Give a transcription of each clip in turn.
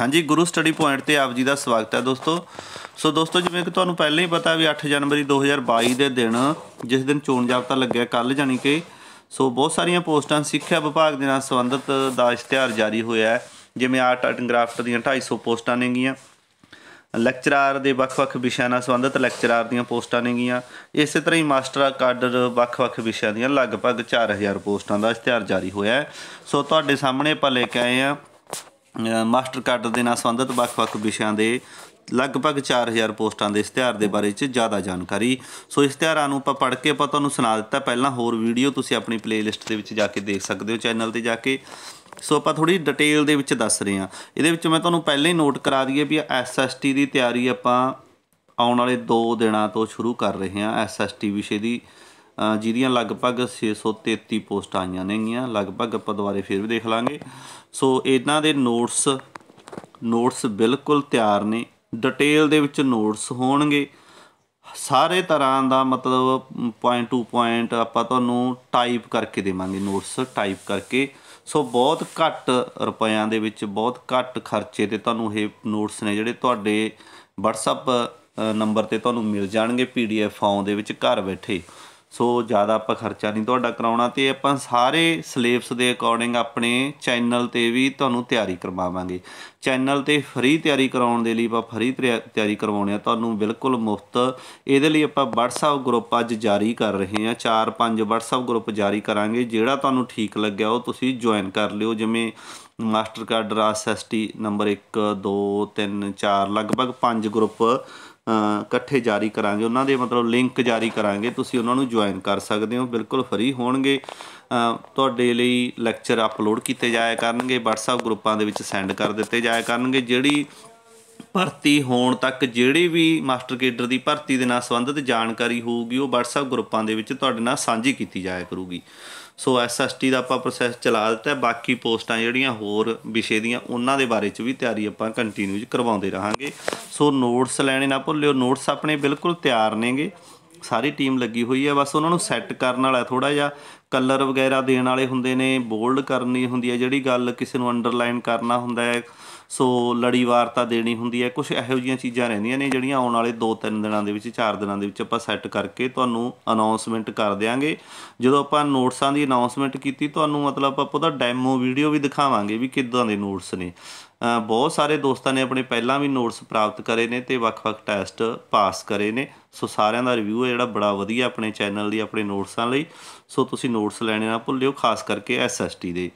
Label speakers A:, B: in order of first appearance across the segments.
A: ਹਾਂਜੀ, ਗੁਰੂ study point ਤੇ ਆਪ ਜੀ ਦਾ ਸਵਾਗਤ ਹੈ ਦੋਸਤੋ। ਸੋ ਦੋਸਤੋ, ਜਿਵੇਂ ਕਿ ਤੁਹਾਨੂੰ ਪਹਿਲਾਂ ਹੀ ਪਤਾ ਵੀ 8 ਜਨਵਰੀ 2022 ਦੇ ਦਿਨ, ਜਿਸ ਦਿਨ ਚੋਣ ਜਾਬਤਾ ਲੱਗਿਆ ਕੱਲ ਜਾਨੀ ਕਿ, ਸੋ ਬਹੁਤ ਸਾਰੀਆਂ ਪੋਸਟਾਂ ਸਿੱਖਿਆ ਵਿਭਾਗ ਦੇ ਨਾਲ ਸੰਬੰਧਿਤ ਦਾ ਇਸ਼ਤਿਹਾਰ ਜਾਰੀ ਹੋਇਆ ਹੈ। ਜਿਵੇਂ ਆਰਟ ਐਂਡ ਗ੍ਰਾਫਟ ਦੀਆਂ 250 ਪੋਸਟਾਂ ਨੇਗੀਆਂ ਲੈਕਚਰਾਰ ਦੇ ਵੱਖ-ਵੱਖ ਵਿਸ਼ਿਆਂ ਨਾਲ ਸੰਬੰਧਿਤ ਲੈਕਚਰਾਰ ਦੀਆਂ ਪੋਸਟਾਂ ਨੇਗੀਆਂ ਇਸੇ ਤਰ੍ਹਾਂ ਹੀ ਮਾਸਟਰ ਕਾਡਰ ਵੱਖ-ਵੱਖ ਵਿਸ਼ਿਆਂ ਦੀਆਂ ਲਗਭਗ 4000 ਪੋਸਟਾਂ ਦਾ ਇਸ਼ਤਿਹਾਰ ਜਾਰੀ ਹੋਇਆ ਹੈ। ਸੋ ਤੁਹਾਡੇ ਸਾਹਮਣੇ ਆਪਾਂ ਲੈ ਕੇ ਆਏ ਆ ਮਾਸਟਰ ਕਾਡਰ ਦੇ ਨਾਲ ਸੰਬੰਧਿਤ ਵੱਖ-ਵੱਖ ਵਿਸ਼ਿਆਂ ਦੇ ਲਗਭਗ 4000 ਪੋਸਟਾਂ ਦੇ ਇਸ਼ਤਿਹਾਰ ਦੇ ਬਾਰੇ 'ਚ ਜ਼ਿਆਦਾ ਜਾਣਕਾਰੀ। ਸੋ ਇਸ਼ਤਿਹਾਰਾਂ ਨੂੰ ਆਪਾਂ ਪੜ੍ਹ ਕੇ ਆਪਾਂ ਤੁਹਾਨੂੰ ਸੁਣਾ ਦਿੱਤਾ। ਪਹਿਲਾਂ ਹੋਰ ਵੀਡੀਓ ਤੁਸੀਂ ਆਪਣੀ ਪਲੇਲਿਸਟ ਦੇ ਵਿੱਚ ਜਾ ਕੇ ਦੇਖ ਸਕਦੇ ਹੋ ਚੈਨਲ ਤੇ ਜਾ ਕੇ। ਸੋ ਆਪਾਂ ਥੋੜੀ ਡਿਟੇਲ ਦੇ ਵਿੱਚ ਦੱਸ ਰਹੇ ਹਾਂ। ਇਹਦੇ ਵਿੱਚ ਮੈਂ ਤੁਹਾਨੂੰ ਪਹਿਲਾਂ ਹੀ ਨੋਟ ਕਰਾ ਦਈਏ ਵੀ ਐਸਐਸਟੀ ਦੀ ਤਿਆਰੀ ਆਪਾਂ ਆਉਣ ਵਾਲੇ 2 ਦਿਨਾਂ ਤੋਂ ਸ਼ੁਰੂ ਕਰ ਰਹੇ ਹਾਂ ਐਸਐਸਟੀ ਵਿਸ਼ੇ ਦੀ। ਜਿਹਦੀਆਂ ਲਗਭਗ 633 ਪੋਸਟਾਂ ਆਈਆਂ ਨੇਗੀਆਂ, ਲਗਭਗ ਆਪਾਂ ਦੁਬਾਰੇ ਫਿਰ ਵੀ ਦੇਖ ਲਾਂਗੇ। ਸੋ ਇਹਨਾਂ ਦੇ ਨੋਟਸ ਨੋਟਸ ਬਿਲਕੁਲ ਤਿਆਰ ਨੇ। ਡਿਟੇਲ ਦੇ ਵਿੱਚ ਨੋਟਸ ਹੋਣਗੇ। ਸਾਰੇ ਤਰ੍ਹਾਂ ਦਾ ਮਤਲਬ ਪੁਆਇੰਟ ਟੂ ਪੁਆਇੰਟ ਆਪਾਂ ਤੁਹਾਨੂੰ ਟਾਈਪ ਕਰਕੇ ਦੇਵਾਂਗੇ ਨੋਟਸ ਟਾਈਪ ਕਰਕੇ। ਸੋ ਬਹੁਤ ਘੱਟ ਰੁਪਇਆਂ ਦੇ ਵਿੱਚ, ਬਹੁਤ ਘੱਟ ਖਰਚੇ ਤੇ ਤੁਹਾਨੂੰ ਇਹ ਨੋਟਸ ਨੇ ਜਿਹੜੇ ਤੁਹਾਡੇ WhatsApp ਨੰਬਰ ਤੇ ਤੁਹਾਨੂੰ ਮਿਲ ਜਾਣਗੇ, PDF ਫਾਰਮ ਦੇ ਵਿੱਚ ਘਰ ਬੈਠੇ। ਸੋ ਜ਼ਿਆਦਾ ਆਪਾਂ ਖਰਚਾ ਨਹੀਂ ਤੁਹਾਡਾ ਕਰਾਉਣਾ ਤੇ ਆਪਾਂ ਸਾਰੇ ਸਿਲੇਬਸ ਦੇ ਅਕੋਰਡਿੰਗ ਆਪਣੇ ਚੈਨਲ ਤੇ ਵੀ ਤੁਹਾਨੂੰ ਤਿਆਰੀ ਕਰਵਾਵਾਂਗੇ। ਚੈਨਲ ਤੇ ਫ੍ਰੀ ਤਿਆਰੀ ਕਰਾਉਣ ਦੇ ਲਈ ਆਪਾਂ ਫ੍ਰੀ ਤਿਆਰੀ ਕਰਵਾਉਣੇ ਆ। ਤੁਹਾਨੂੰ ਬਿਲਕੁਲ ਮੁਫਤ ਇਹਦੇ ਲਈ ਆਪਾਂ WhatsApp ਗਰੁੱਪ ਅੱਜ ਜਾਰੀ ਕਰ ਰਹੇ ਹਾਂ। 4-5 WhatsApp ਗਰੁੱਪ ਜਾਰੀ ਕਰਾਂਗੇ। ਜਿਹੜਾ ਤੁਹਾਨੂੰ ਠੀਕ ਲੱਗਿਆ ਉਹ ਤੁਸੀਂ ਜੁਆਇਨ ਕਰ ਲਿਓ। ਜਿਵੇਂ ਮਾਸਟਰ ਕਾਰਡ ਰਾਸ ਐਸਟੀ ਨੰਬਰ 1 2 3 4 ਲਗਭਗ 5 ਗਰੁੱਪ ਇਕੱਠੇ ਜਾਰੀ ਕਰਾਂਗੇ। ਉਹਨਾਂ ਦੇ ਮਤਲਬ ਲਿੰਕ ਜਾਰੀ ਕਰਾਂਗੇ। ਤੁਸੀਂ ਉਹਨਾਂ ਨੂੰ ਜੁਆਇਨ ਕਰ ਸਕਦੇ ਹੋ। ਬਿਲਕੁਲ ਫ੍ਰੀ ਹੋਣਗੇ। ਤੁਹਾਡੇ ਲਈ ਲੈਕਚਰ ਅਪਲੋਡ ਕੀਤੇ ਜਾਇਆ ਕਰਨਗੇ। WhatsApp ਗਰੁੱਪਾਂ ਦੇ ਵਿੱਚ ਸੈਂਡ ਕਰ ਦਿੱਤੇ ਜਾਇਆ ਕਰਨਗੇ। ਜਿਹੜੀ ਭਰਤੀ ਹੋਣ ਤੱਕ ਜਿਹੜੀ ਵੀ ਮਾਸਟਰ ਕੇਡਰ ਦੀ ਭਰਤੀ ਦੇ ਨਾਲ ਸੰਬੰਧਿਤ ਜਾਣਕਾਰੀ ਹੋਊਗੀ, ਉਹ WhatsApp ਗਰੁੱਪਾਂ ਦੇ ਵਿੱਚ ਤੁਹਾਡੇ ਨਾਲ ਸਾਂਝੀ ਕੀਤੀ ਜਾਇਆ ਕਰੂਗੀ। ਸੋ ਐਸਐਸਟੀ ਦਾ ਆਪਾਂ ਪ੍ਰੋਸੈਸ ਚਲਾ ਦਿੱਤਾ ਬਾਕੀ ਪੋਸਟਾਂ ਜਿਹੜੀਆਂ ਹੋਰ ਵਿਸ਼ੇ ਦੀਆਂ, ਉਹਨਾਂ ਦੇ ਬਾਰੇ ਚ ਵੀ ਤਿਆਰੀ ਆਪਾਂ ਕੰਟੀਨਿਊ ਕਰਵਾਉਂਦੇ ਰਹਾਂਗੇ। ਸੋ ਨੋਟਸ ਲੈਣੇ ਨਾ ਭੁੱਲਿਓ। ਨੋਟਸ ਆਪਣੇ ਬਿਲਕੁਲ ਤਿਆਰ ਨੇਗੇ। ਸਾਰੀ ਟੀਮ ਲੱਗੀ ਹੋਈ ਹੈ। ਬਸ ਉਹਨਾਂ ਨੂੰ ਸੈੱਟ ਕਰਨ ਵਾਲਾ ਥੋੜਾ ਜਿਹਾ ਕਲਰ ਵਗੈਰਾ ਦੇਣ ਵਾਲੇ ਹੁੰਦੇ ਨੇ ਬੋਲਡ ਕਰਨੀ ਹੁੰਦੀ ਹੈ, ਜਿਹੜੀ ਗੱਲ ਕਿਸੇ ਨੂੰ ਅੰਡਰਲਾਈਨ ਕਰਨਾ ਹੁੰਦਾ ਹੈ, ਸੋ ਲੜੀਵਾਰਤਾ ਦੇਣੀ ਹੁੰਦੀ ਹੈ। ਕੁਝ ਇਹੋ ਜਿਹੀਆਂ ਚੀਜ਼ਾਂ ਰਹਿੰਦੀਆਂ ਨੇ, ਜਿਹੜੀਆਂ ਆਉਣ ਵਾਲੇ 2-3 ਦਿਨਾਂ ਦੇ ਵਿੱਚ 4 ਦਿਨਾਂ ਦੇ ਵਿੱਚ ਆਪਾਂ ਸੈੱਟ ਕਰਕੇ ਤੁਹਾਨੂੰ ਅਨਾਉਂਸਮੈਂਟ ਕਰ ਦੇਾਂਗੇ ਜਦੋਂ ਆਪਾਂ ਨੋਟਸਾਂ ਦੀ ਅਨਾਉਂਸਮੈਂਟ ਕੀਤੀ, ਤੁਹਾਨੂੰ ਮਤਲਬ ਆਪਾਂ ਉਹਦਾ ਡੈਮੋ ਵੀਡੀਓ ਵੀ ਦਿਖਾਵਾਂਗੇ ਵੀ ਕਿੱਦਾਂ ਦੇ ਨੋਟਸ ਨੇ। ਬਹੁਤ ਸਾਰੇ ਦੋਸਤਾਂ ਨੇ ਆਪਣੇ ਪਹਿਲਾਂ ਵੀ ਨੋਟਸ ਪ੍ਰਾਪਤ ਕਰੇ ਨੇ ਤੇ ਵੱਖ-ਵੱਖ ਟੈਸਟ ਪਾਸ ਕਰੇ ਨੇ। ਸੋ ਸਾਰਿਆਂ ਦਾ ਰਿਵਿਊ ਹੈ ਜਿਹੜਾ ਬੜਾ ਵਧੀਆ ਆਪਣੇ ਚੈਨਲ ਦੀ, ਆਪਣੇ ਨੋਟਸਾਂ ਲਈ। ਸੋ ਤੁਸੀਂ ਨੋਟਸ ਲੈਣੇ ਨਾ ਭੁੱਲਿਓ, ਖਾਸ ਕਰਕੇ ਐਸਐਸਟੀ ਦੇ।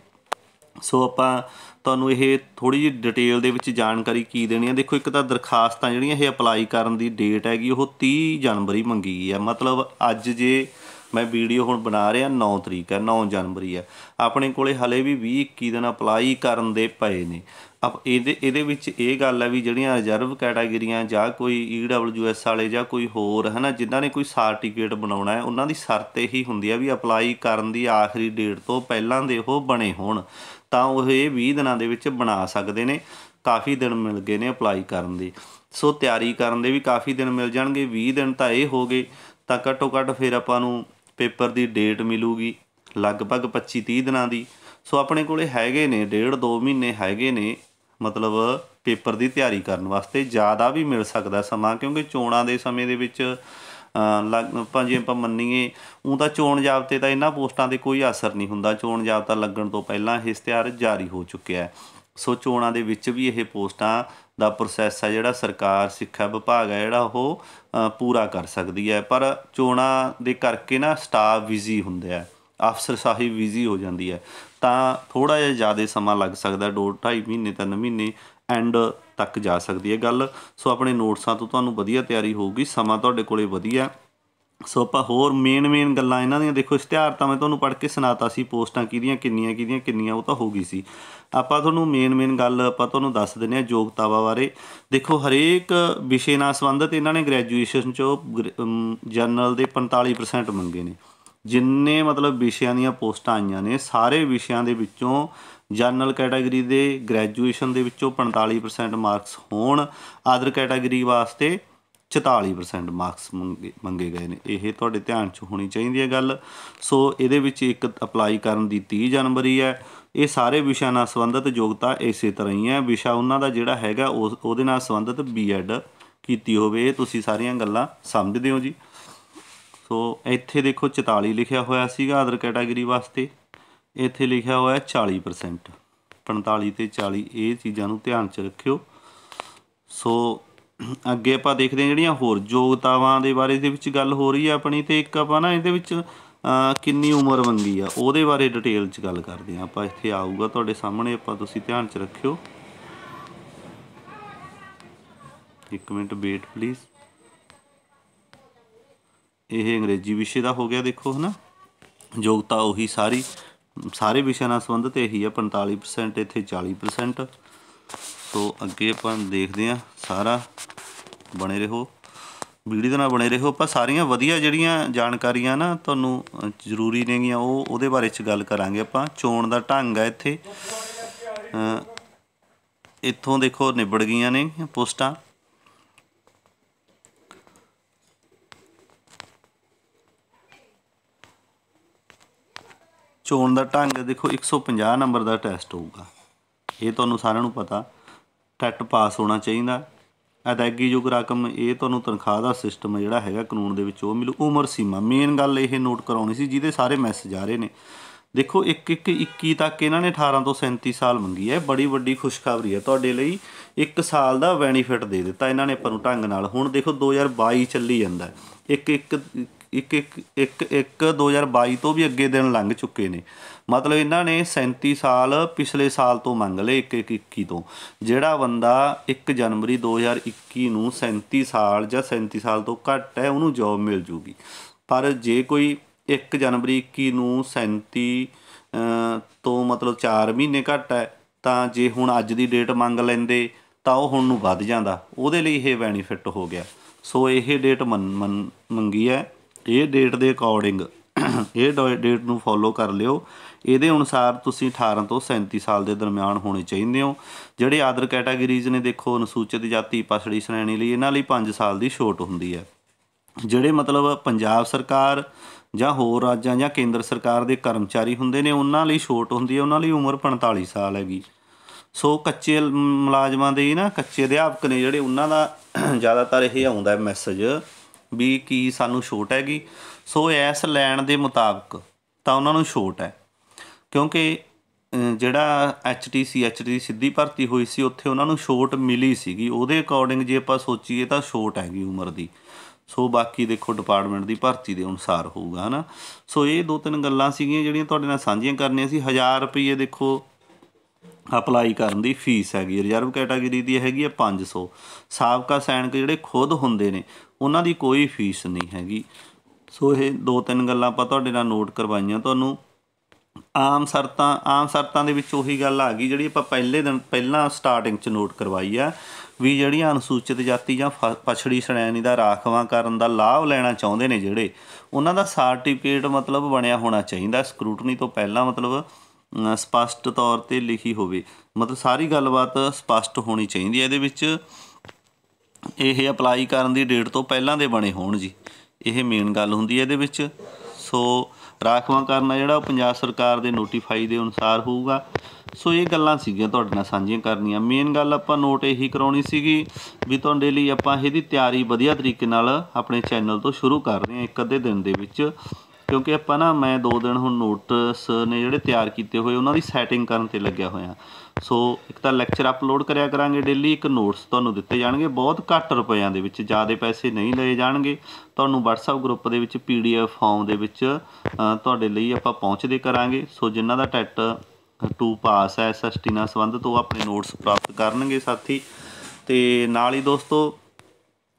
A: ਸੋ ਆਪਾਂ ਤੁਹਾਨੂੰ ਇਹ ਥੋੜੀ ਜਿਹੀ ਡਿਟੇਲ ਦੇ ਵਿੱਚ ਜਾਣਕਾਰੀ ਕੀ ਦੇਣੀ ਹੈ। ਦੇਖੋ, ਇੱਕ ਤਾਂ ਦਰਖਾਸਤਾਂ ਜਿਹੜੀਆਂ ਇਹ ਅਪਲਾਈ ਕਰਨ ਦੀ ਡੇਟ ਹੈਗੀ, ਉਹ 30 ਜਨਵਰੀ ਮੰਗੀ ਗਈ ਹੈ। ਮਤਲਬ ਅੱਜ ਜੇ ਮੈਂ ਵੀਡੀਓ ਹੁਣ ਬਣਾ ਰਿਹਾ 9 ਤਰੀਕ ਹੈ 9 ਜਨਵਰੀ ਹੈ। ਆਪਣੇ ਕੋਲੇ ਹਲੇ ਵੀ 20 21 ਦਿਨ ਅਪਲਾਈ ਕਰਨ ਦੇ ਪਏ ਨੇ। ਅਬ ਇਹਦੇ ਇਹਦੇ ਵਿੱਚ ਇਹ ਗੱਲ ਹੈ ਵੀ ਜਿਹੜੀਆਂ ਰਿਜ਼ਰਵ ਕੈਟਾਗਰੀਆਂ ਜਾਂ ਕੋਈ ਈਡਬਲਯੂਐਸ ਵਾਲੇ ਜਾਂ ਕੋਈ ਹੋਰ ਹੈ ਨਾ, ਜਿਨ੍ਹਾਂ ਨੇ ਕੋਈ ਸਰਟੀਫਿਕੇਟ ਬਣਾਉਣਾ ਹੈ, ਉਹਨਾਂ ਦੀ ਸ਼ਰਤ ਇਹੀ ਹੁੰਦੀ ਹੈ ਵੀ ਅਪਲਾਈ ਕਰਨ ਦੀ ਆਖਰੀ ਡੇਟ ਤੋਂ ਪਹਿਲਾਂ ਦੇ ਉਹ ਬਣੇ ਹੋਣ। ਤਾਂ ਉਹ ਇਹ 20 ਦਿਨਾਂ ਦੇ ਵਿੱਚ ਬਣਾ ਸਕਦੇ ਨੇ। ਕਾਫੀ ਦਿਨ ਮਿਲ ਗਏ ਨੇ ਅਪਲਾਈ ਕਰਨ ਦੇ। ਸੋ ਤਿਆਰੀ ਕਰਨ ਦੇ ਵੀ ਕਾਫੀ ਦਿਨ ਮਿਲ ਜਾਣਗੇ 20 ਦਿਨ ਤਾਂ ਇਹ ਹੋ ਗਏ। ਤਾਂ ਘੱਟੋ ਘੱਟ ਫਿਰ ਆਪਾਂ ਨੂੰ ਪੇਪਰ ਦੀ ਡੇਟ ਮਿਲੂਗੀ, ਲਗਭਗ 25 30 ਦਿਨਾਂ ਦੀ। ਸੋ ਆਪਣੇ ਕੋਲੇ ਹੈਗੇ ਨੇ, ਡੇਢ 2 ਮਹੀਨੇ ਹੈਗੇ ਨੇ, ਮਤਲਬ ਪੇਪਰ ਦੀ ਤਿਆਰੀ ਕਰਨ ਵਾਸਤੇ। ਜ਼ਿਆਦਾ ਵੀ ਮਿਲ ਸਕਦਾ ਸਮਾਂ, ਕਿਉਂਕਿ ਚੋਣਾਂ ਦੇ ਸਮੇਂ ਦੇ ਵਿੱਚ ਆਪਾਂ ਜੇ ਆਪਾਂ ਮੰਨੀਏ ਉਹ ਤਾਂ ਚੋਣ ਜਾਬਤੇ ਤਾਂ ਇਹਨਾਂ ਪੋਸਟਾਂ ਤੇ ਕੋਈ ਅਸਰ ਨਹੀਂ ਹੁੰਦਾ। ਚੋਣ ਜਾਬਤਾ ਲੱਗਣ ਤੋਂ ਪਹਿਲਾਂ ਇਹ ਇਸ਼ਤਿਹਾਰ ਜਾਰੀ ਹੋ ਚੁੱਕਿਆ ਹੈ। ਸੋ ਚੋਣਾਂ ਦੇ ਵਿੱਚ ਵੀ ਇਹ ਪੋਸਟਾਂ ਦਾ ਪ੍ਰੋਸੈਸ ਹੈ ਜਿਹੜਾ ਸਰਕਾਰ ਸਿੱਖਿਆ ਵਿਭਾਗ ਹੈ ਜਿਹੜਾ ਉਹ ਪੂਰਾ ਕਰ ਸਕਦੀ ਹੈ। ਪਰ ਚੋਣਾਂ ਦੇ ਕਰਕੇ ਨਾ ਸਟਾਫ ਬਿਜ਼ੀ ਹੁੰਦੇ ਆ। ਅਫਸਰ ਸਾਹਿਬ ਬਿਜ਼ੀ ਹੋ ਜਾਂਦੀ ਹੈ। ਤਾਂ ਥੋੜਾ ਜਿਹਾ ਜ਼ਿਆਦਾ ਸਮਾਂ ਲੱਗ ਸਕਦਾ 2 2.5 ਮਹੀਨੇ 3 ਮਹੀਨੇ ਐਂਡ ਤੱਕ ਜਾ ਸਕਦੀ ਹੈ ਗੱਲ। ਸੋ ਆਪਣੇ ਨੋਟਸਾਂ ਤੋਂ ਤੁਹਾਨੂੰ ਵਧੀਆ ਤਿਆਰੀ ਹੋਊਗੀ। ਸਮਾਂ ਤੁਹਾਡੇ ਕੋਲੇ ਵਧੀਆ। ਸੋ ਆਪਾਂ ਹੋਰ ਮੇਨ ਮੇਨ ਗੱਲਾਂ ਇਹਨਾਂ ਦੀਆਂ ਦੇਖੋ, ਇਸ਼ਤਿਹਾਰ ਤਾਂ ਮੈਂ ਤੁਹਾਨੂੰ ਪੜ੍ਹ ਕੇ ਸੁਣਾਤਾ ਸੀ, ਪੋਸਟਾਂ ਕਿਹਦੀਆਂ, ਕਿੰਨੀਆਂ ਕਿਹਦੀਆਂ, ਕਿੰਨੀਆਂ, ਉਹ ਤਾਂ ਹੋ ਗਈ ਸੀ। ਆਪਾਂ ਤੁਹਾਨੂੰ ਮੇਨ ਮੇਨ ਗੱਲ ਆਪਾਂ ਤੁਹਾਨੂੰ ਦੱਸ ਦਿੰਨੇ ਆ ਯੋਗਤਾਵਾਂ ਬਾਰੇ। ਦੇਖੋ, ਹਰੇਕ ਵਿਸ਼ੇ ਨਾਲ ਸੰਬੰਧਿਤ ਇਹਨਾਂ ਨੇ ਗ੍ਰੈਜੂਏਸ਼ਨ ਚੋਂ ਜਨਰਲ ਦੇ 45% ਮੰਗੇ ਨੇ। ਜਿੰਨੇ ਮਤਲਬ ਵਿਸ਼ਿਆਂ ਦੀਆਂ ਪੋਸਟਾਂ ਆਈਆਂ ਨੇ, ਸਾਰੇ ਵਿਸ਼ਿਆਂ ਦੇ ਵਿੱਚੋਂ ਜਨਰਲ ਕੈਟਾਗਰੀ ਦੇ ਗ੍ਰੈਜੂਏਸ਼ਨ ਦੇ ਵਿੱਚੋਂ 45% ਮਾਰਕਸ ਹੋਣ ਆਦਰ ਕੈਟਾਗਰੀ ਵਾਸਤੇ 44% ਮਾਰਕਸ ਮੰਗੇ ਮੰਗੇ ਗਏ ਨੇ। ਇਹ ਤੁਹਾਡੇ ਧਿਆਨ 'ਚ ਹੋਣੀ ਚਾਹੀਦੀ ਹੈ ਗੱਲ। ਸੋ ਇਹਦੇ ਵਿੱਚ ਇੱਕ ਅਪਲਾਈ ਕਰਨ ਦੀ 30 ਜਨਵਰੀ ਹੈ। ਇਹ ਸਾਰੇ ਵਿਸ਼ਿਆਂ ਨਾਲ ਸੰਬੰਧਿਤ ਯੋਗਤਾ ਇਸੇ ਤਰ੍ਹਾਂ ਹੀ ਹੈ। ਵਿਸ਼ਾ ਉਹਨਾਂ ਦਾ ਜਿਹੜਾ ਹੈਗਾ ਉਸ ਉਹਦੇ ਨਾਲ ਸੰਬੰਧਿਤ ਬੀਐਡ ਕੀਤੀ ਹੋਵੇ। ਇਹ ਤੁਸੀਂ ਸਾਰੀਆਂ ਗੱਲਾਂ ਸਮਝਦੇ ਹੋ ਜੀ। ਸੋ ਇੱਥੇ ਦੇਖੋ 44 ਲਿਖਿਆ ਹੋਇਆ ਸੀਗਾ ਅਦਰ ਕੈਟਾਗਰੀ ਵਾਸਤੇ। ਇੱਥੇ ਲਿਖਿਆ ਹੋਇਆ 40% 45 ਤੇ 40 ਇਹ ਚੀਜ਼ਾਂ ਨੂੰ ਧਿਆਨ 'ਚ ਰੱਖਿਓ। ਸੋ ਅੱਗੇ ਆਪਾਂ ਦੇਖਦੇ ਹਾਂ ਜਿਹੜੀਆਂ ਹੋਰ ਯੋਗਤਾਵਾਂ ਦੇ ਬਾਰੇ ਦੇ ਵਿੱਚ ਗੱਲ ਹੋ ਰਹੀ ਹੈ ਆਪਣੀ ਤੇ ਇੱਕ ਆਪਾਂ ਨਾ ਇਹਦੇ ਵਿੱਚ ਕਿੰਨੀ ਉਮਰ ਮੰਗੀ ਆ, ਉਹਦੇ ਬਾਰੇ ਡਿਟੇਲ 'ਚ ਗੱਲ ਕਰਦੇ ਹਾਂ ਆਪਾਂ, ਇੱਥੇ ਆਊਗਾ ਤੁਹਾਡੇ ਸਾਹਮਣੇ, ਆਪਾਂ ਤੁਸੀਂ ਧਿਆਨ 'ਚ ਰੱਖਿਓ। ਇੱਕ ਮਿੰਟ ਵੇਟ ਪਲੀਜ਼ ਇਹ ਅੰਗਰੇਜ਼ੀ ਵਿਸ਼ੇ ਦਾ ਹੋ ਗਿਆ, ਦੇਖੋ ਹਨਾ। ਯੋਗਤਾ ਉਹੀ ਸਾਰੀ, ਸਾਰੇ ਵਿਸ਼ਿਆਂ ਨਾਲ ਸੰਬੰਧਿਤ ਇਹੀ ਆ 45% ਇੱਥੇ 40% ਸੋ ਅੱਗੇ ਆਪਾਂ ਦੇਖਦੇ ਹਾਂ, ਸਾਰਾ ਬਣੇ ਰਹੋ। ਵੀਡੀਓ ਦੇ ਨਾਲ ਬਣੇ ਰਹੋ। ਆਪਾਂ ਸਾਰੀਆਂ ਵਧੀਆ ਜਿਹੜੀਆਂ ਜਾਣਕਾਰੀਆਂ ਨਾ ਤੁਹਾਨੂੰ ਜ਼ਰੂਰੀ ਨੇਗੀਆਂ, ਉਹ ਉਹਦੇ ਬਾਰੇ ਚ ਗੱਲ ਕਰਾਂਗੇ ਆਪਾਂ। ਚੋਣ ਦਾ ਢੰਗ ਹੈ ਇੱਥੇ। ਇੱਥੋਂ ਦੇਖੋ ਨਿਬੜ ਗਈਆਂ ਨੇ ਪੋਸਟਾਂ। ਚੋਣ ਦਾ ਢੰਗ ਦੇਖੋ 150 ਨੰਬਰ ਦਾ ਟੈਸਟ ਹੋਊਗਾ। ਇਹ ਤੁਹਾਨੂੰ ਸਾਰਿਆਂ ਨੂੰ ਪਤਾ। ਟੈਟ ਪਾਸ ਹੋਣਾ ਚਾਹੀਦਾ। ਅਦਾਇਗੀ ਯੋਗ ਰਕਮ ਇਹ ਤੁਹਾਨੂੰ ਤਨਖਾਹ ਦਾ ਸਿਸਟਮ ਜਿਹੜਾ ਹੈਗਾ ਕਾਨੂੰਨ ਦੇ ਵਿੱਚ ਉਹ ਮਿਲੂ। ਉਮਰ ਸੀਮਾ। ਮੇਨ ਗੱਲ ਇਹ ਨੋਟ ਕਰਾਉਣੀ ਸੀ, ਜਿਹਦੇ ਸਾਰੇ ਮੈਸੇਜ ਆ ਰਹੇ ਨੇ। ਦੇਖੋ 1 1 21 ਤੱਕ ਇਹਨਾਂ ਨੇ 18 ਤੋਂ 37 ਸਾਲ ਮੰਗੀ ਹੈ। ਬੜੀ ਵੱਡੀ ਖੁਸ਼ਖਬਰੀ ਹੈ ਤੁਹਾਡੇ ਲਈ। 1 ਸਾਲ ਦਾ ਬੈਨੀਫਿਟ ਦੇ ਦਿੱਤਾ ਇਹਨਾਂ ਨੇ ਆਪਾਂ ਨੂੰ ਢੰਗ ਨਾਲ। ਹੁਣ ਦੇਖੋ 2022 ਚੱਲੀ ਜਾਂਦਾ। ਇੱਕ ਇੱਕ ਇੱਕ ਇੱਕ ਇੱਕ ਇੱਕ 2022 ਤੋਂ ਵੀ ਅੱਗੇ ਦਿਨ ਲੰਘ ਚੁੱਕੇ ਨੇ। ਮਤਲਬ ਇਹਨਾਂ ਨੇ 37 ਸਾਲ ਪਿਛਲੇ ਸਾਲ ਤੋਂ ਮੰਗ ਲਏ 1 1 21 ਤੋਂ। ਜਿਹੜਾ ਬੰਦਾ 1 ਜਨਵਰੀ 2021 ਨੂੰ 37 ਸਾਲ ਜਾਂ 37 ਸਾਲ ਤੋਂ ਘੱਟ ਹੈ, ਉਹਨੂੰ ਜੌਬ ਮਿਲ ਜੂਗੀ। ਪਰ ਜੇ ਕੋਈ 1 ਜਨਵਰੀ 21 ਨੂੰ 37 ਤੋਂ ਮਤਲਬ 4 ਮਹੀਨੇ ਘੱਟ ਹੈ, ਤਾਂ ਜੇ ਹੁਣ ਅੱਜ ਦੀ ਡੇਟ ਮੰਗ ਲੈਂਦੇ, ਤਾਂ ਉਹ ਹੁਣ ਨੂੰ ਵੱਧ ਜਾਂਦਾ। ਉਹਦੇ ਲਈ ਇਹ ਬੈਨੀਫਿਟ ਹੋ ਗਿਆ। ਸੋ ਇਹ ਡੇਟ ਮੰਨ- ਮੰਨ- ਮੰਗੀ ਹੈ। ਇਹ ਡੇਟ ਦੇ ਅਕੋਰਡਿੰਗ ਇਹ ਡੇਟ ਨੂੰ ਫੋਲੋ ਕਰ ਲਿਓ। ਇਹਦੇ ਅਨੁਸਾਰ ਤੁਸੀਂ 18 ਤੋਂ 37 ਸਾਲ ਦੇ ਦਰਮਿਆਨ ਹੋਣੇ ਚਾਹੀਦੇ ਹੋ। ਜਿਹੜੇ ਆਦਰ ਕੈਟਾਗਰੀਜ਼ ਨੇ ਦੇਖੋ, ਅਨੁਸੂਚਿਤ ਜਾਤੀ, ਪਛੜੀ ਸ਼੍ਰੇਣੀ ਲਈ ਇਹਨਾਂ ਲਈ 5 ਸਾਲ ਦੀ ਛੋਟ ਹੁੰਦੀ ਹੈ। ਜਿਹੜੇ ਮਤਲਬ ਪੰਜਾਬ ਸਰਕਾਰ ਜਾਂ ਹੋਰ ਰਾਜਾਂ ਜਾਂ ਕੇਂਦਰ ਸਰਕਾਰ ਦੇ ਕਰਮਚਾਰੀ ਹੁੰਦੇ ਨੇ, ਉਹਨਾਂ ਲਈ ਛੋਟ ਹੁੰਦੀ ਹੈ। ਉਹਨਾਂ ਲਈ ਉਮਰ 45 ਸਾਲ ਹੈਗੀ। ਸੋ ਕੱਚੇ ਮੁਲਾਜ਼ਮਾਂ ਦੇ ਨਾ, ਕੱਚੇ ਅਧਿਆਪਕ ਨੇ ਜਿਹੜੇ, ਉਹਨਾਂ ਦਾ ਜ਼ਿਆਦਾਤਰ ਇਹ ਆਉਂਦਾ ਮੈਸੇਜ ਵੀ ਕੀ ਸਾਨੂੰ ਛੋਟ ਹੈਗੀ। ਸੋ ਇਸ ਲੈਣ ਦੇ ਮੁਤਾਬਕ ਤਾਂ ਉਹਨਾਂ ਨੂੰ ਛੋਟ ਹੈ। ਕਿਉਂਕਿ ਅ, ਜਿਹੜਾ ਐਚਟੀਸੀ ਐਚਟੀ ਸਿੱਧੀ ਭਰਤੀ ਹੋਈ ਸੀ ਉੱਥੇ ਉਹਨਾਂ ਨੂੰ ਛੋਟ ਮਿਲੀ ਸੀਗੀ। ਉਹਦੇ ਅਕੋਰਡਿੰਗ ਜੇ ਆਪਾਂ ਸੋਚੀਏ ਤਾਂ ਛੋਟ ਹੈਗੀ ਉਮਰ ਦੀ। ਸੋ ਬਾਕੀ ਦੇਖੋ ਡਿਪਾਰਟਮੈਂਟ ਦੀ ਭਰਤੀ ਦੇ ਅਨੁਸਾਰ ਹੋਊਗਾ ਹਨਾ। ਸੋ ਇਹ ਦੋ ਤਿੰਨ ਗੱਲਾਂ ਸੀਗੀਆਂ ਜਿਹੜੀਆਂ ਤੁਹਾਡੇ ਨਾਲ ਸਾਂਝੀਆਂ ਕਰਨੀਆਂ ਸੀ। 1000 ਰੁਪਏ ਦੇਖੋ ਅਪਲਾਈ ਕਰਨ ਦੀ ਫੀਸ ਹੈਗੀ ਰਿਜ਼ਰਵ ਕੈਟਾਗਰੀ ਦੀ ਹੈਗੀ ਹੈ 500 ਸਾਬਕਾ ਸੈਨਿਕ ਜਿਹੜੇ ਖੁਦ ਹੁੰਦੇ ਨੇ, ਉਹਨਾਂ ਦੀ ਕੋਈ ਫੀਸ ਨਹੀਂ ਹੈਗੀ। ਸੋ ਇਹ ਦੋ ਤਿੰਨ ਗੱਲਾਂ ਆਪਾਂ ਤੁਹਾਡੇ ਨਾਲ ਨੋਟ ਕਰਵਾਈਆਂ। ਤੁਹਾਨੂੰ ਆਮ ਸ਼ਰਤਾਂ ਆਮ ਸ਼ਰਤਾਂ ਦੇ ਵਿੱਚ ਉਹੀ ਗੱਲ ਆ ਗਈ ਜਿਹੜੀ ਆਪਾਂ ਪਹਿਲੇ ਦਿਨ, ਪਹਿਲਾਂ ਸਟਾਰਟਿੰਗ 'ਚ ਨੋਟ ਕਰਵਾਈ ਆ, ਵੀ ਜਿਹੜੀਆਂ ਅਨੁਸੂਚਿਤ ਜਾਤੀ ਜਾਂ ਫ- ਪਛੜੀ ਸ਼੍ਰੇਣੀ ਦਾ ਰਾਖਵਾਂ ਕਰਨ ਦਾ ਲਾਭ ਲੈਣਾ ਚਾਹੁੰਦੇ ਨੇ ਜਿਹੜੇ, ਉਹਨਾਂ ਦਾ ਸਰਟੀਫਿਕੇਟ ਮਤਲਬ ਬਣਿਆ ਹੋਣਾ ਚਾਹੀਦਾ। ਸਕਰੂਟਨੀ ਤੋਂ ਪਹਿਲਾਂ ਮਤਲਬ ਸਪਸ਼ਟ ਤੌਰ ਤੇ ਲਿਖੀ ਹੋਵੇ। ਮਤਲਬ ਸਾਰੀ ਗੱਲਬਾਤ ਸਪਸ਼ਟ ਹੋਣੀ ਚਾਹੀਦੀ ਹੈ ਇਹਦੇ ਵਿੱਚ। ਇਹ ਅਪਲਾਈ ਕਰਨ ਦੀ ਡੇਟ ਤੋਂ ਪਹਿਲਾਂ ਦੇ ਬਣੇ ਹੋਣ ਜੀ। ਇਹ ਮੇਨ ਗੱਲ ਹੁੰਦੀ ਹੈ ਇਹਦੇ ਵਿੱਚ। ਸੋ ਰਾਖਵਾਂ ਕਰਨਾ ਜਿਹੜਾ ਉਹ ਪੰਜਾਬ ਸਰਕਾਰ ਦੇ ਨੋਟੀਫਾਈ ਦੇ ਅਨੁਸਾਰ ਹੋਊਗਾ। ਸੋ ਇਹ ਗੱਲਾਂ ਸੀਗੀਆਂ ਤੁਹਾਡੇ ਨਾਲ ਸਾਂਝੀਆਂ ਕਰਨੀਆਂ। ਮੇਨ ਗੱਲ ਆਪਾਂ ਨੋਟ ਇਹੀ ਕਰਾਉਣੀ ਸੀਗੀ ਵੀ ਤੁਹਾਡੇ ਲਈ ਆਪਾਂ ਇਹਦੀ ਤਿਆਰੀ ਵਧੀਆ ਤਰੀਕੇ ਨਾਲ ਆਪਣੇ ਚੈਨਲ ਤੋਂ ਸ਼ੁਰੂ ਕਰ ਰਹੇ ਹਾਂ ਇੱਕ ਅੱਧੇ ਦਿਨ ਦੇ ਵਿੱਚ। ਕਿਉਂਕਿ ਆਪਾਂ ਨਾ, ਮੈਂ ਦੋ ਦਿਨ ਹੁਣ ਨੋਟਸ ਨੇ ਜਿਹੜੇ ਤਿਆਰ ਕੀਤੇ ਹੋਏ, ਉਹਨਾਂ ਦੀ ਸੈਟਿੰਗ ਕਰਨ ਤੇ ਲੱਗਿਆ ਹੋਇਆ। ਸੋ ਇੱਕ ਤਾਂ ਲੈਕਚਰ ਅਪਲੋਡ ਕਰਿਆ ਕਰਾਂਗੇ ਡੇਲੀ ਇੱਕ ਨੋਟਸ ਤੁਹਾਨੂੰ ਦਿੱਤੇ ਜਾਣਗੇ। ਬਹੁਤ ਘੱਟ ਰੁਪਈਆਂ ਦੇ ਵਿੱਚ, ਜ਼ਿਆਦਾ ਪੈਸੇ ਨਹੀਂ ਲਏ ਜਾਣਗੇ। ਤੁਹਾਨੂੰ WhatsApp ਗਰੁੱਪ ਦੇ ਵਿੱਚ PDF ਫਾਰਮ ਦੇ ਵਿੱਚ ਤੁਹਾਡੇ ਲਈ ਆਪਾਂ ਪਹੁੰਚਦੇ ਕਰਾਂਗੇ। ਸੋ ਜਿਨ੍ਹਾਂ ਦਾ ਟੈਟ 2 ਪਾਸ ਹੈ ਐਸਐਸਟੀ ਨਾਲ ਸੰਬੰਧਿਤ, ਉਹ ਆਪਣੇ ਨੋਟਸ ਪ੍ਰਾਪਤ ਕਰਨਗੇ, ਸਾਥੀ। ਤੇ ਨਾਲ ਹੀ ਦੋਸਤੋ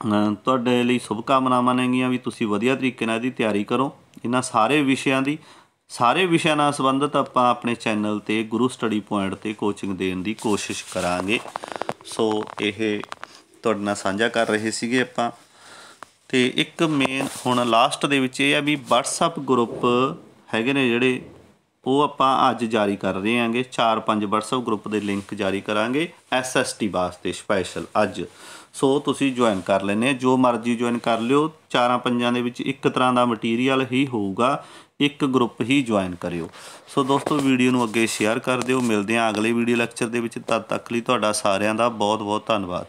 A: ਤੁਹਾਡੇ ਲਈ ਸ਼ੁਭ ਕਾਮਨਾਵਾਂ ਨੇਗੀਆਂ ਵੀ ਤੁਸੀਂ ਵਧੀਆ ਤਰੀਕੇ ਨਾਲ ਇਹਦੀ ਤਿਆਰੀ ਕਰੋ। ਇਹਨਾਂ ਸਾਰੇ ਵਿਸ਼ਿਆਂ ਦੀ, ਸਾਰੇ ਵਿਸ਼ਿਆਂ ਨਾਲ ਸੰਬੰਧਿਤ ਆਪਾਂ ਆਪਣੇ ਚੈਨਲ ਤੇ ਗੁਰੂ ਸਟੱਡੀ ਪੁਆਇੰਟ ਤੇ ਕੋਚਿੰਗ ਦੇਣ ਦੀ ਕੋਸ਼ਿਸ਼ ਕਰਾਂਗੇ। ਸੋ ਇਹ ਤੁਹਾਡੇ ਨਾਲ ਸਾਂਝਾ ਕਰ ਰਹੇ ਸੀਗੇ ਆਪਾਂ। ਤੇ ਇੱਕ ਮੇਨ ਹੁਣ ਲਾਸਟ ਦੇ ਵਿੱਚ ਇਹ ਆ ਵੀ WhatsApp ਗਰੁੱਪ ਹੈਗੇ ਨੇ ਜਿਹੜੇ ਉਹ ਆਪਾਂ ਅੱਜ ਜਾਰੀ ਕਰ ਰਹੇ ਹਾਂਗੇ। 4-5 WhatsApp ਗਰੁੱਪ ਦੇ ਲਿੰਕ ਜਾਰੀ ਕਰਾਂਗੇ। SST ਵਾਸਤੇ ਸਪੈਸ਼ਲ ਅੱਜ। ਸੋ ਤੁਸੀਂ ਜੁਆਇਨ ਕਰ ਲੈਣੇ ਜੋ ਮਰਜ਼ੀ ਜੁਆਇਨ ਕਰ ਲਿਓ। ਚਾਰਾਂ ਪੰਜਾਂ ਦੇ ਵਿੱਚ ਇੱਕ ਤਰ੍ਹਾਂ ਦਾ ਮਟੀਰੀਅਲ ਹੀ ਹੋਊਗਾ। ਇੱਕ ਗਰੁੱਪ ਹੀ ਜੁਆਇਨ ਕਰਿਓ। ਸੋ ਦੋਸਤੋ ਵੀਡੀਓ ਨੂੰ ਅੱਗੇ ਸ਼ੇਅਰ ਕਰ ਦਿਓ। ਮਿਲਦੇ ਹਾਂ ਅਗਲੇ ਵੀਡੀਓ ਲੈਕਚਰ ਦੇ ਵਿੱਚ। ਤਦ ਤੱਕ ਲਈ ਤੁਹਾਡਾ ਸਾਰਿਆਂ ਦਾ ਬਹੁਤ ਬਹੁਤ ਧੰਨਵਾਦ।